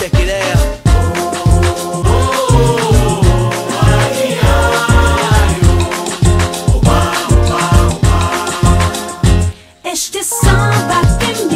se crea. Este samba tem